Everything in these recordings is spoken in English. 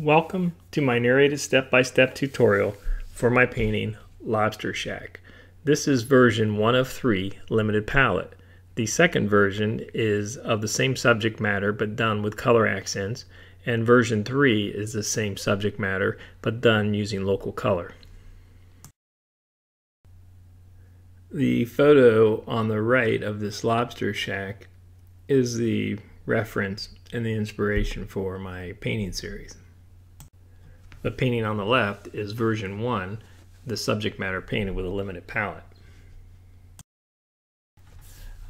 Welcome to my narrated step-by-step tutorial for my painting Lobster Shack. This is version 1 of 3 limited palette. The second version is of the same subject matter but done with color accents and version 3 is the same subject matter but done using local color. The photo on the right of this lobster shack is the reference and the inspiration for my painting series. The painting on the left is version 1, the subject matter painted with a limited palette.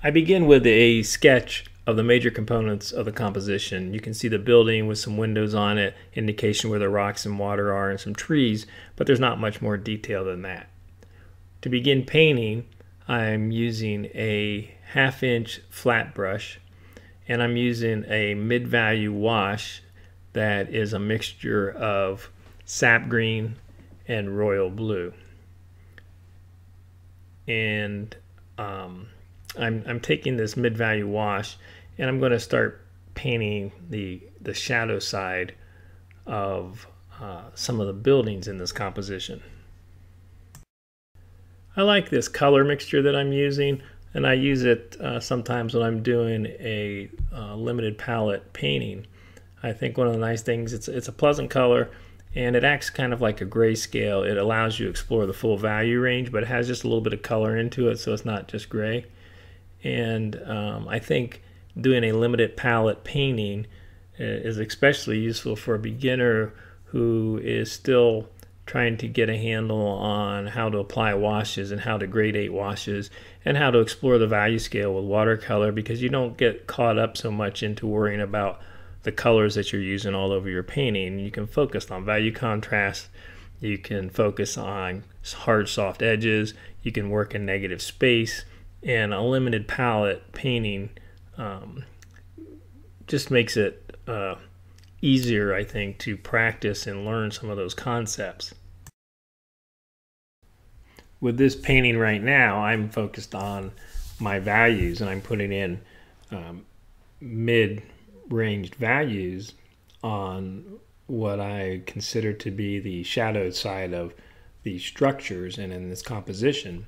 I begin with a sketch of the major components of the composition. You can see the building with some windows on it, indication where the rocks and water are, and some trees, but there's not much more detail than that. To begin painting, I'm using a half inch flat brush and I'm using a mid-value wash that is a mixture of sap green and royal blue. And um, I'm, I'm taking this mid-value wash and I'm going to start painting the, the shadow side of uh, some of the buildings in this composition. I like this color mixture that I'm using and I use it uh, sometimes when I'm doing a uh, limited palette painting. I think one of the nice things, it's, it's a pleasant color and it acts kind of like a grayscale. It allows you to explore the full value range, but it has just a little bit of color into it, so it's not just gray. And um, I think doing a limited palette painting uh, is especially useful for a beginner who is still trying to get a handle on how to apply washes and how to gradate washes and how to explore the value scale with watercolor because you don't get caught up so much into worrying about the colors that you're using all over your painting. You can focus on value contrast. You can focus on hard, soft edges. You can work in negative space. And a limited palette painting um, just makes it uh, easier, I think, to practice and learn some of those concepts. With this painting right now, I'm focused on my values and I'm putting in um, mid ranged values on what I consider to be the shadowed side of the structures and in this composition.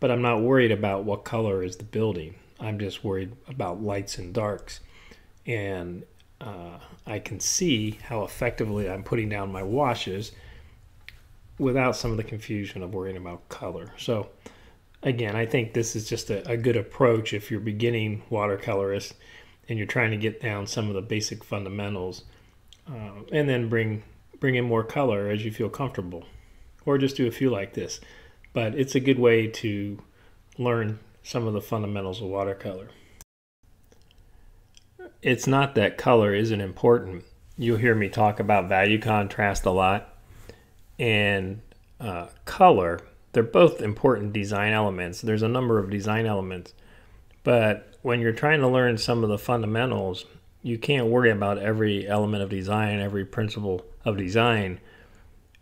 But I'm not worried about what color is the building. I'm just worried about lights and darks. And uh, I can see how effectively I'm putting down my washes without some of the confusion of worrying about color. So again, I think this is just a, a good approach if you're beginning watercolorist and you're trying to get down some of the basic fundamentals uh, and then bring bring in more color as you feel comfortable or just do a few like this. But it's a good way to learn some of the fundamentals of watercolor. It's not that color isn't important. You'll hear me talk about value contrast a lot and uh, color they're both important design elements. There's a number of design elements but when you're trying to learn some of the fundamentals, you can't worry about every element of design, every principle of design,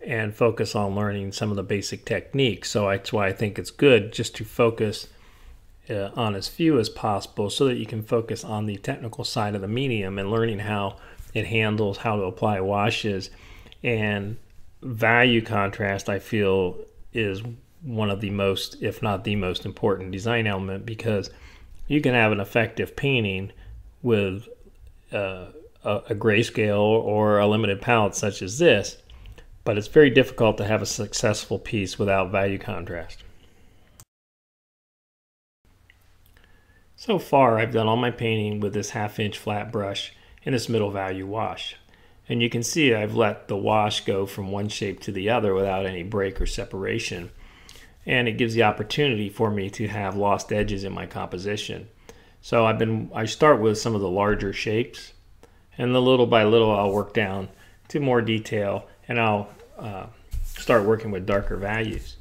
and focus on learning some of the basic techniques. So that's why I think it's good just to focus uh, on as few as possible so that you can focus on the technical side of the medium and learning how it handles, how to apply washes. And value contrast, I feel, is one of the most, if not the most important design element because you can have an effective painting with uh, a, a grayscale or a limited palette such as this, but it's very difficult to have a successful piece without value contrast. So far, I've done all my painting with this half inch flat brush and this middle value wash. And you can see I've let the wash go from one shape to the other without any break or separation and it gives the opportunity for me to have lost edges in my composition. So I've been I start with some of the larger shapes, and then little by little I'll work down to more detail, and I'll uh, start working with darker values.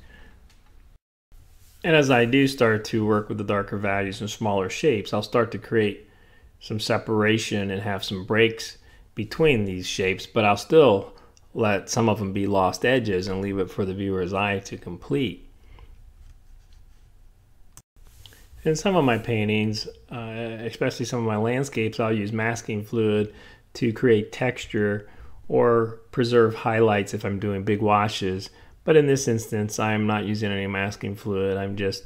And as I do start to work with the darker values and smaller shapes, I'll start to create some separation and have some breaks between these shapes, but I'll still let some of them be lost edges and leave it for the viewer's eye to complete. In some of my paintings, uh, especially some of my landscapes, I'll use masking fluid to create texture or preserve highlights if I'm doing big washes. But in this instance, I'm not using any masking fluid. I'm just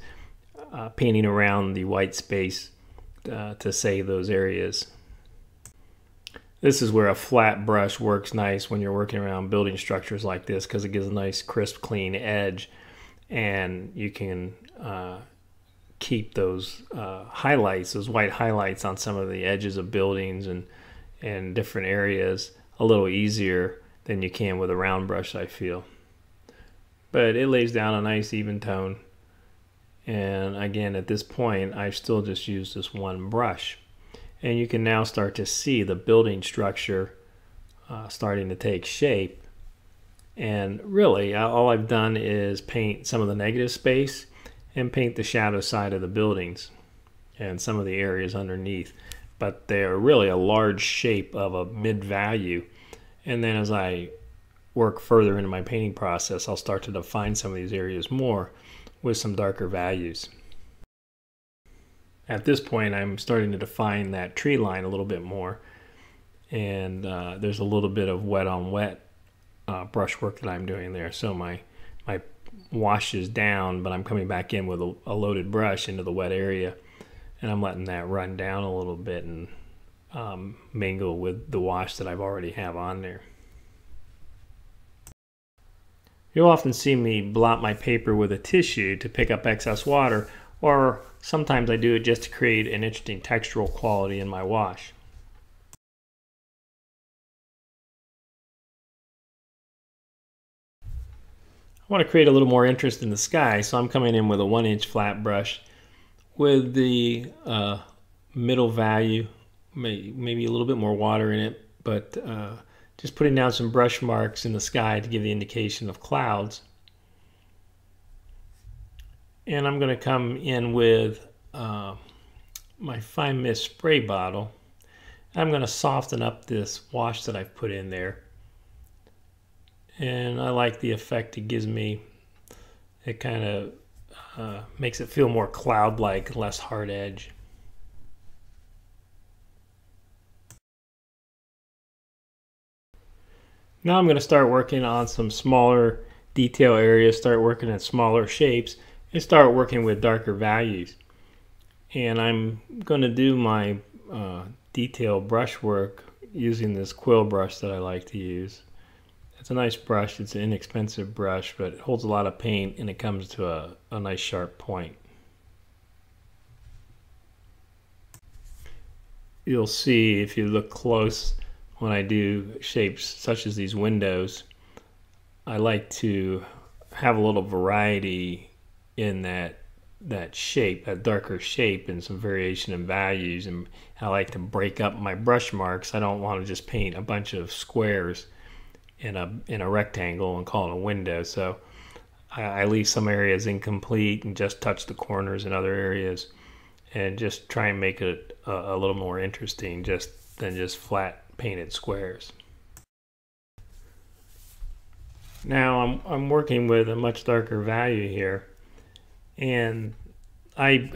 uh, painting around the white space uh, to save those areas. This is where a flat brush works nice when you're working around building structures like this because it gives a nice crisp clean edge and you can uh, keep those uh, highlights, those white highlights on some of the edges of buildings and, and different areas a little easier than you can with a round brush I feel. But it lays down a nice even tone. And again at this point I still just use this one brush. And you can now start to see the building structure uh, starting to take shape. And really all I've done is paint some of the negative space and paint the shadow side of the buildings and some of the areas underneath but they're really a large shape of a mid value and then as I work further into my painting process I'll start to define some of these areas more with some darker values. At this point, I'm starting to define that tree line a little bit more. And uh, there's a little bit of wet on wet uh, brushwork that I'm doing there. So my, my wash is down, but I'm coming back in with a, a loaded brush into the wet area. And I'm letting that run down a little bit and um, mingle with the wash that I've already have on there. You'll often see me blot my paper with a tissue to pick up excess water, or sometimes I do it just to create an interesting textural quality in my wash. I want to create a little more interest in the sky, so I'm coming in with a one inch flat brush with the uh, middle value, maybe a little bit more water in it, but uh, just putting down some brush marks in the sky to give the indication of clouds. And I'm going to come in with uh, my fine mist spray bottle. I'm going to soften up this wash that I've put in there. And I like the effect it gives me. It kind of uh, makes it feel more cloud-like, less hard edge. Now I'm going to start working on some smaller detail areas, start working at smaller shapes, and start working with darker values. And I'm going to do my uh, detail brush work using this quill brush that I like to use. It's a nice brush, it's an inexpensive brush, but it holds a lot of paint and it comes to a, a nice sharp point. You'll see if you look close when I do shapes such as these windows, I like to have a little variety in that that shape, that darker shape and some variation in values and I like to break up my brush marks. I don't want to just paint a bunch of squares in a in a rectangle and call it a window. So I, I leave some areas incomplete and just touch the corners in other areas and just try and make it a, a little more interesting just than just flat painted squares. Now I'm, I'm working with a much darker value here and I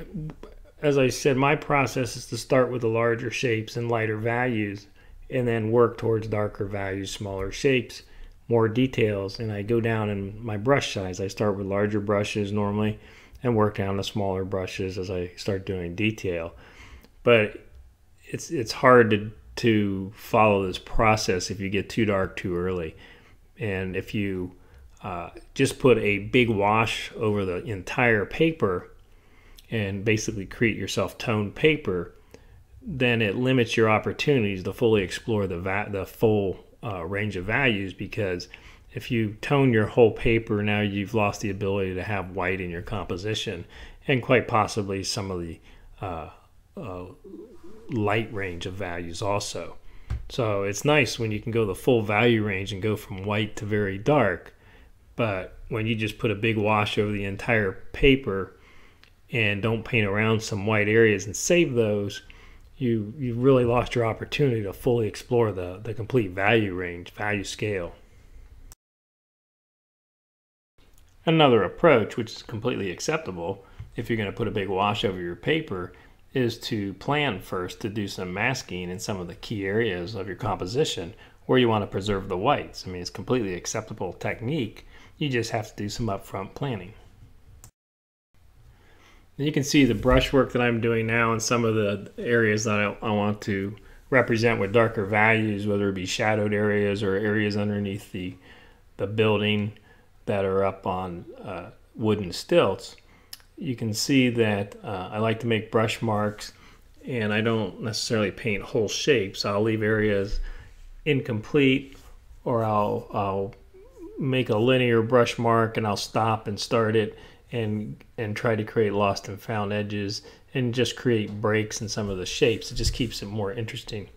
as I said my process is to start with the larger shapes and lighter values and then work towards darker values smaller shapes more details. And I go down in my brush size. I start with larger brushes normally and work down to smaller brushes as I start doing detail. But it's it's hard to to follow this process if you get too dark too early. And if you uh, just put a big wash over the entire paper and basically create yourself toned paper, then it limits your opportunities to fully explore the va- the full uh, range of values because if you tone your whole paper now you've lost the ability to have white in your composition and quite possibly some of the uh, uh light range of values also. So it's nice when you can go the full value range and go from white to very dark. But when you just put a big wash over the entire paper and don't paint around some white areas and save those, you you really lost your opportunity to fully explore the, the complete value range, value scale. Another approach, which is completely acceptable if you're going to put a big wash over your paper, is to plan first to do some masking in some of the key areas of your composition where you want to preserve the whites. I mean, it's completely acceptable technique. You just have to do some upfront planning. And you can see the brushwork that I'm doing now in some of the areas that I, I want to represent with darker values, whether it be shadowed areas or areas underneath the, the building that are up on uh, wooden stilts. You can see that uh, I like to make brush marks and I don't necessarily paint whole shapes. I'll leave areas incomplete or I'll, I'll make a linear brush mark and I'll stop and start it and and try to create lost and found edges and just create breaks in some of the shapes. It just keeps it more interesting.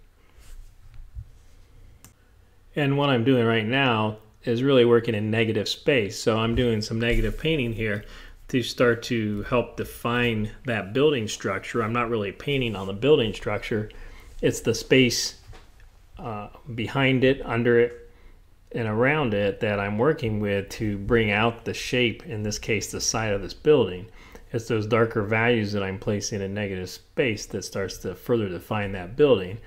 And what I'm doing right now is really working in negative space. So I'm doing some negative painting here to start to help define that building structure. I'm not really painting on the building structure. It's the space uh, behind it, under it, and around it that I'm working with to bring out the shape, in this case, the side of this building. It's those darker values that I'm placing in negative space that starts to further define that building.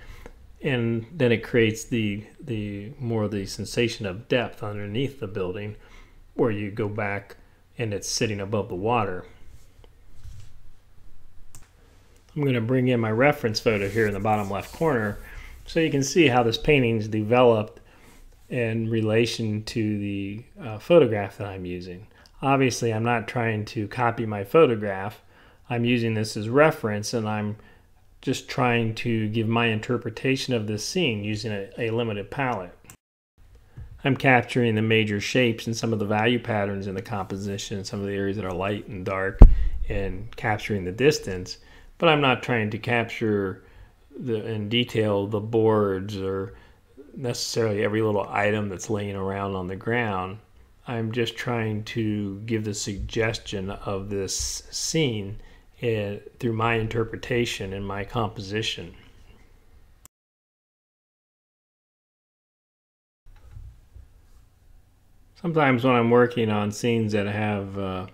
And then it creates the, the more the sensation of depth underneath the building where you go back and it's sitting above the water. I'm going to bring in my reference photo here in the bottom left corner so you can see how this painting is developed in relation to the uh, photograph that I'm using. Obviously, I'm not trying to copy my photograph. I'm using this as reference and I'm just trying to give my interpretation of this scene using a, a limited palette. I'm capturing the major shapes and some of the value patterns in the composition, some of the areas that are light and dark, and capturing the distance. But I'm not trying to capture the, in detail the boards or necessarily every little item that's laying around on the ground. I'm just trying to give the suggestion of this scene uh, through my interpretation and my composition. Sometimes when I'm working on scenes that have uh,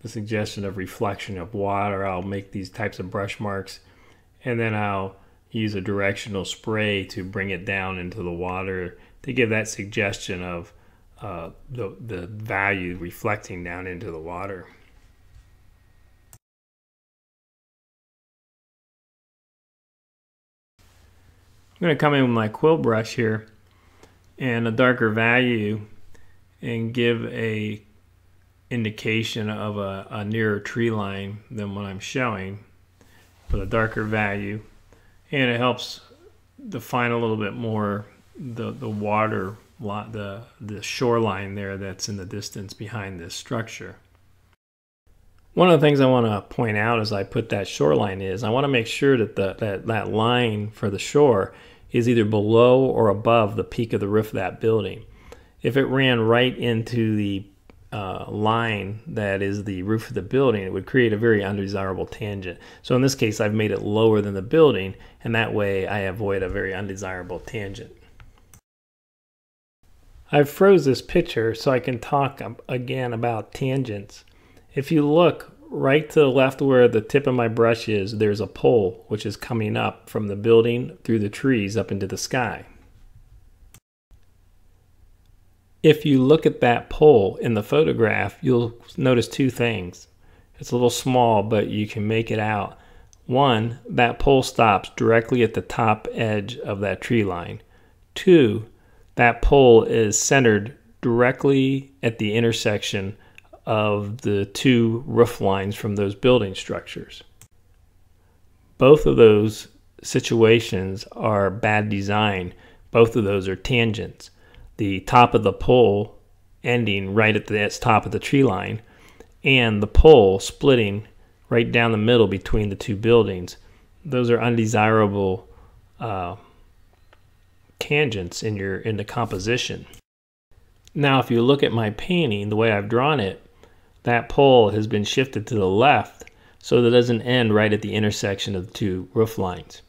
the suggestion of reflection of water, I'll make these types of brush marks and then I'll use a directional spray to bring it down into the water to give that suggestion of uh, the, the value reflecting down into the water. I'm going to come in with my quill brush here and a darker value and give a indication of a, a nearer tree line than what I'm showing with a darker value and it helps define a little bit more the the water lot the the shoreline there that's in the distance behind this structure. One of the things I want to point out as I put that shoreline is I want to make sure that the, that that line for the shore is either below or above the peak of the roof of that building. If it ran right into the uh, line that is the roof of the building, it would create a very undesirable tangent. So in this case, I've made it lower than the building, and that way I avoid a very undesirable tangent. I've froze this picture so I can talk again about tangents. If you look right to the left where the tip of my brush is, there's a pole which is coming up from the building through the trees up into the sky. If you look at that pole in the photograph, you'll notice two things. It's a little small, but you can make it out. One, that pole stops directly at the top edge of that tree line. Two, that pole is centered directly at the intersection of the two roof lines from those building structures. Both of those situations are bad design. Both of those are tangents the top of the pole ending right at the top of the tree line and the pole splitting right down the middle between the two buildings. Those are undesirable uh, tangents in your in the composition. Now, if you look at my painting, the way I've drawn it, that pole has been shifted to the left so that it doesn't end right at the intersection of the two roof lines.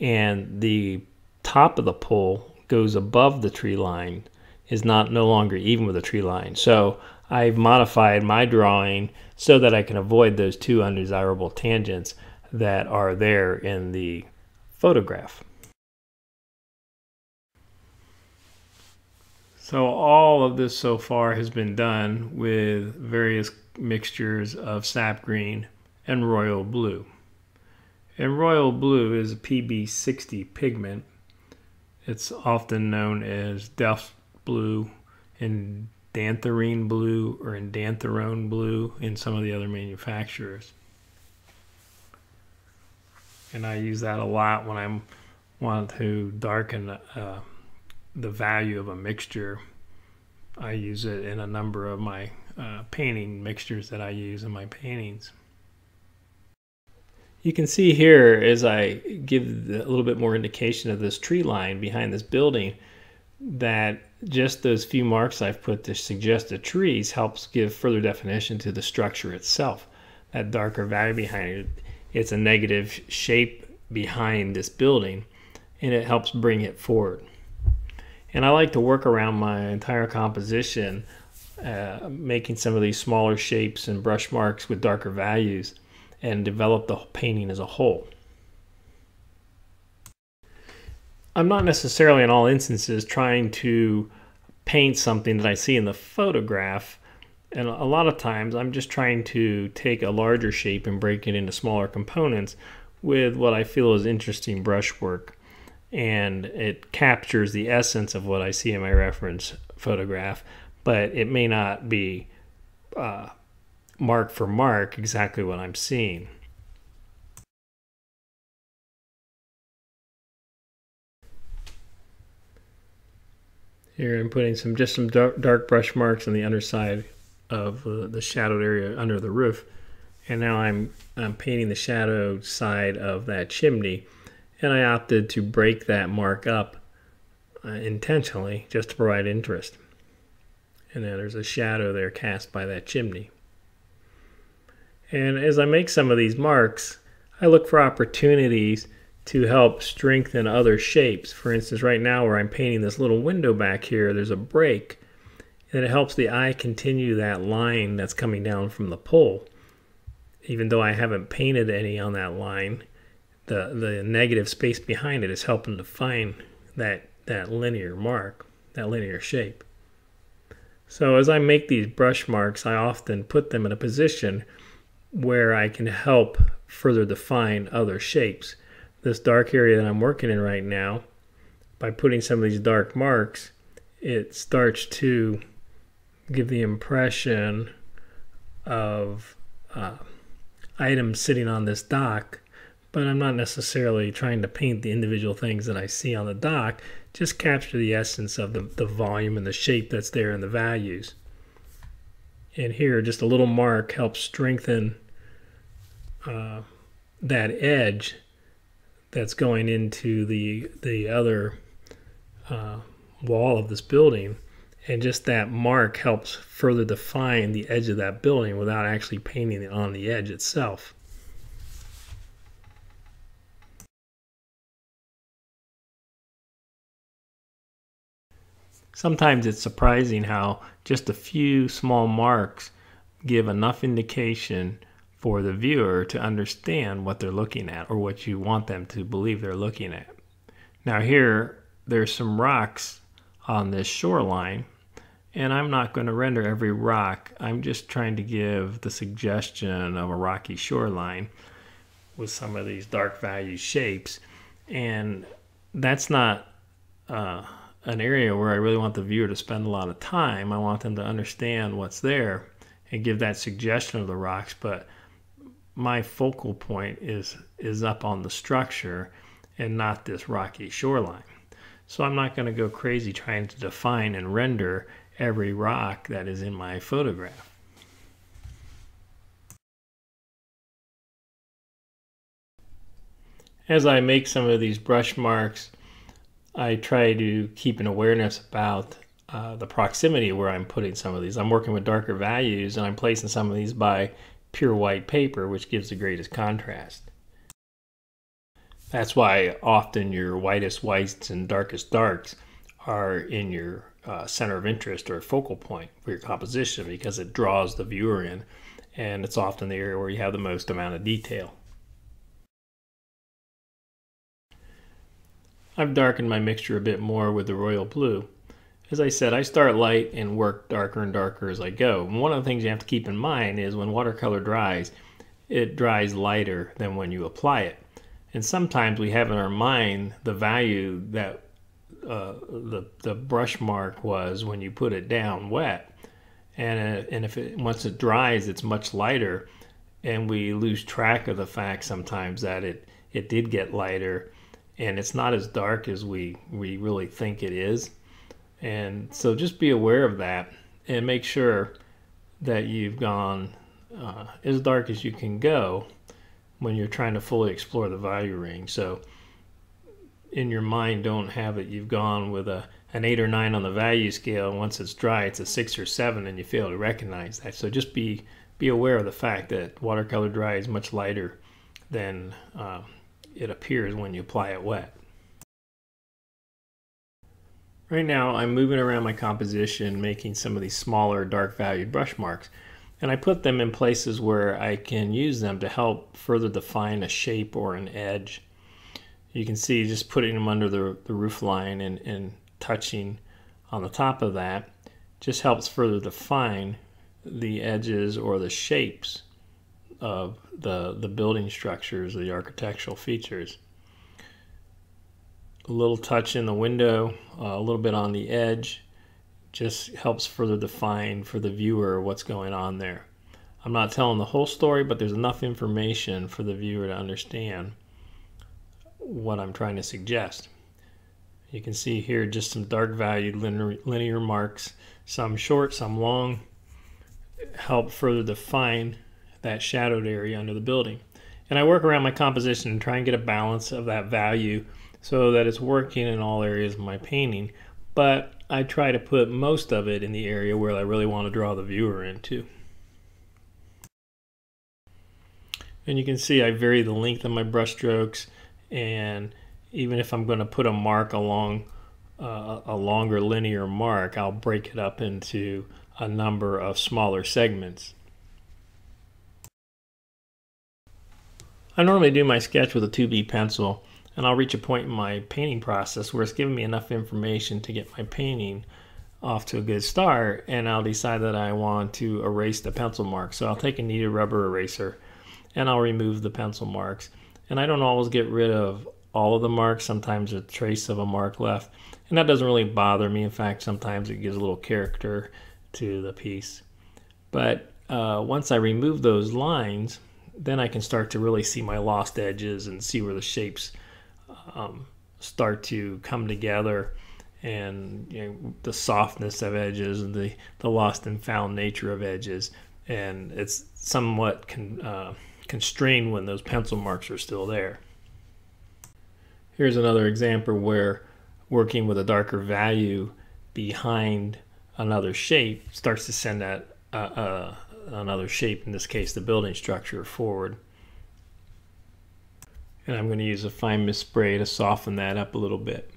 And the top of the pole goes above the tree line is not no longer even with the tree line. So I've modified my drawing so that I can avoid those two undesirable tangents that are there in the photograph. So all of this so far has been done with various mixtures of sap green and royal blue. And royal blue is a PB60 pigment. It's often known as Delft blue and Dantherine blue or Indanthrone blue in some of the other manufacturers. And I use that a lot when I want to darken uh, the value of a mixture. I use it in a number of my uh, painting mixtures that I use in my paintings. You can see here as I give a little bit more indication of this tree line behind this building that just those few marks I've put to suggest the trees helps give further definition to the structure itself. That darker value behind it, it's a negative shape behind this building and it helps bring it forward. And I like to work around my entire composition, uh, making some of these smaller shapes and brush marks with darker values and develop the painting as a whole. I'm not necessarily in all instances trying to paint something that I see in the photograph. And a lot of times I'm just trying to take a larger shape and break it into smaller components with what I feel is interesting brushwork and it captures the essence of what I see in my reference photograph, but it may not be uh, mark for mark exactly what I'm seeing. Here I'm putting some just some dark, brush marks on the underside of uh, the shadowed area under the roof. And now I'm, I'm painting the shadow side of that chimney and I opted to break that mark up uh, intentionally just to provide interest. And then there's a shadow there cast by that chimney. And as I make some of these marks, I look for opportunities to help strengthen other shapes. For instance, right now where I'm painting this little window back here, there's a break, and it helps the eye continue that line that's coming down from the pole. Even though I haven't painted any on that line, the the negative space behind it is helping define that that linear mark, that linear shape. So as I make these brush marks, I often put them in a position where I can help further define other shapes. This dark area that I'm working in right now, by putting some of these dark marks, it starts to give the impression of uh, items sitting on this dock but I'm not necessarily trying to paint the individual things that I see on the dock, just capture the essence of the, the volume and the shape that's there and the values. And here, just a little mark helps strengthen uh, that edge that's going into the, the other uh, wall of this building. And just that mark helps further define the edge of that building without actually painting it on the edge itself. Sometimes it's surprising how just a few small marks give enough indication for the viewer to understand what they're looking at or what you want them to believe they're looking at. Now here, there's some rocks on this shoreline and I'm not going to render every rock. I'm just trying to give the suggestion of a rocky shoreline with some of these dark value shapes and that's not uh, an area where I really want the viewer to spend a lot of time. I want them to understand what's there and give that suggestion of the rocks, but my focal point is is up on the structure and not this rocky shoreline. So I'm not going to go crazy trying to define and render every rock that is in my photograph. As I make some of these brush marks, I try to keep an awareness about uh, the proximity where I'm putting some of these. I'm working with darker values and I'm placing some of these by pure white paper, which gives the greatest contrast. That's why often your whitest whites and darkest darks are in your uh, center of interest or focal point for your composition because it draws the viewer in and it's often the area where you have the most amount of detail. I've darkened my mixture a bit more with the royal blue. As I said, I start light and work darker and darker as I go. And one of the things you have to keep in mind is when watercolor dries, it dries lighter than when you apply it. And sometimes we have in our mind the value that uh, the, the brush mark was when you put it down wet. And, uh, and if it, once it dries, it's much lighter. And we lose track of the fact sometimes that it, it did get lighter and it's not as dark as we, we really think it is. And so just be aware of that and make sure that you've gone uh, as dark as you can go when you're trying to fully explore the value range. So in your mind, don't have it. You've gone with a an eight or nine on the value scale, and once it's dry, it's a six or seven, and you fail to recognize that. So just be be aware of the fact that watercolor dry is much lighter than uh, it appears when you apply it wet. Right now I'm moving around my composition making some of these smaller dark valued brush marks and I put them in places where I can use them to help further define a shape or an edge. You can see just putting them under the, the roof line and, and touching on the top of that just helps further define the edges or the shapes of the, the building structures, the architectural features a little touch in the window, uh, a little bit on the edge, just helps further define for the viewer what's going on there. I'm not telling the whole story, but there's enough information for the viewer to understand what I'm trying to suggest. You can see here just some dark valued linear, linear marks, some short, some long, help further define that shadowed area under the building. And I work around my composition and try and get a balance of that value so that it's working in all areas of my painting. But I try to put most of it in the area where I really want to draw the viewer into. And you can see I vary the length of my brush strokes and even if I'm going to put a mark along uh, a longer linear mark, I'll break it up into a number of smaller segments. I normally do my sketch with a 2B pencil and I'll reach a point in my painting process where it's giving me enough information to get my painting off to a good start and I'll decide that I want to erase the pencil marks. So I'll take a kneaded rubber eraser and I'll remove the pencil marks. And I don't always get rid of all of the marks. Sometimes a trace of a mark left. And that doesn't really bother me. In fact, sometimes it gives a little character to the piece. But uh, once I remove those lines, then I can start to really see my lost edges and see where the shapes um, start to come together and you know, the softness of edges and the, the lost and found nature of edges. And it's somewhat con, uh, constrained when those pencil marks are still there. Here's another example where working with a darker value behind another shape starts to send that uh, uh, another shape, in this case the building structure, forward. And I'm going to use a fine mist spray to soften that up a little bit.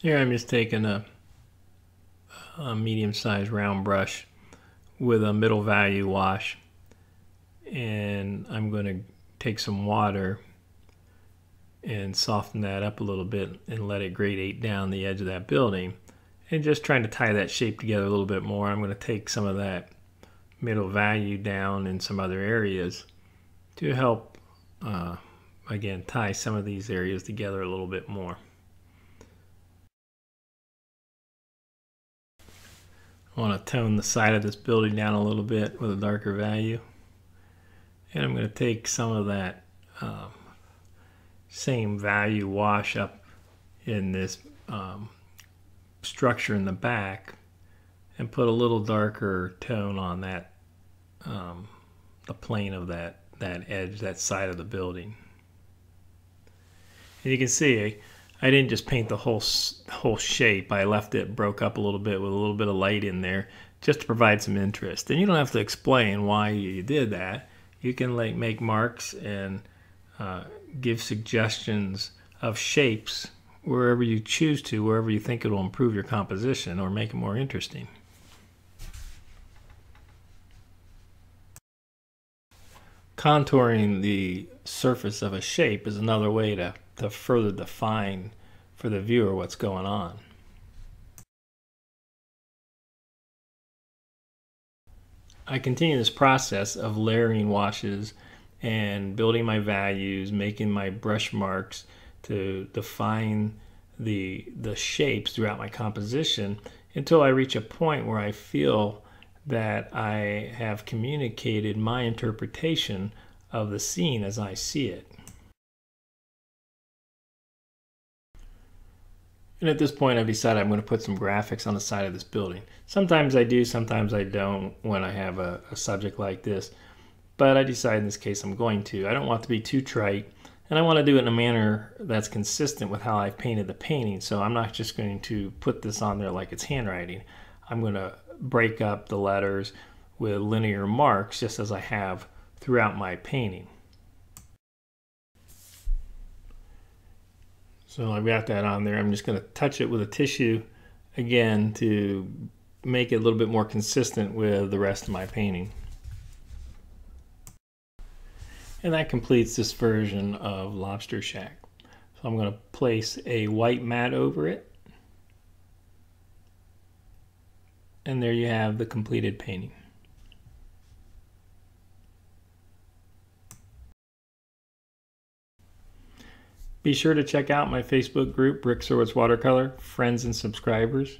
Here I'm just taking a, a medium-sized round brush with a middle value wash and I'm going to take some water and soften that up a little bit and let it gradate down the edge of that building. And just trying to tie that shape together a little bit more I'm going to take some of that middle value down in some other areas to help uh, again tie some of these areas together a little bit more. I want to tone the side of this building down a little bit with a darker value. And I'm going to take some of that um, same value wash up in this um, structure in the back and put a little darker tone on that um, the plane of that that edge that side of the building. And you can see I didn't just paint the whole whole shape. I left it broke up a little bit with a little bit of light in there just to provide some interest. And you don't have to explain why you did that. You can like make marks and uh, give suggestions of shapes wherever you choose to, wherever you think it will improve your composition or make it more interesting. Contouring the surface of a shape is another way to, to further define for the viewer what's going on. I continue this process of layering washes and building my values, making my brush marks to define the, the shapes throughout my composition until I reach a point where I feel that I have communicated my interpretation of the scene as I see it. And at this point, I've decided I'm going to put some graphics on the side of this building. Sometimes I do, sometimes I don't when I have a, a subject like this. But I decide in this case I'm going to. I don't want to be too trite, and I want to do it in a manner that's consistent with how I've painted the painting. So I'm not just going to put this on there like it's handwriting. I'm going to break up the letters with linear marks just as I have throughout my painting. So I've got that on there. I'm just going to touch it with a tissue again to make it a little bit more consistent with the rest of my painting. And that completes this version of Lobster Shack. So I'm going to place a white mat over it. And there you have the completed painting. Be sure to check out my Facebook group, Rick Surowicz Watercolor, friends and subscribers.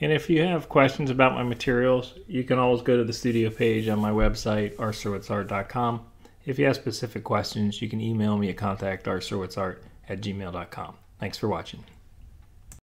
And if you have questions about my materials, you can always go to the studio page on my website, rsurowiczart.com. If you have specific questions, you can email me at contact at gmail.com. Thanks for watching.